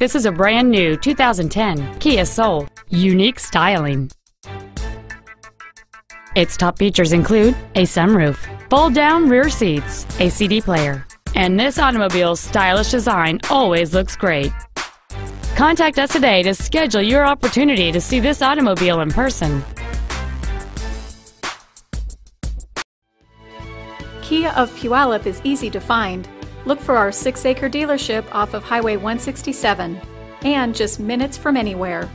This is a brand new 2010 Kia Soul. Unique styling. Its top features include a sunroof, fold-down rear seats, a CD player, and this automobile's stylish design always looks great. Contact us today to schedule your opportunity to see this automobile in person. Kia of Puyallup is easy to find. Look for our six acre dealership off of Highway 167 and just minutes from anywhere.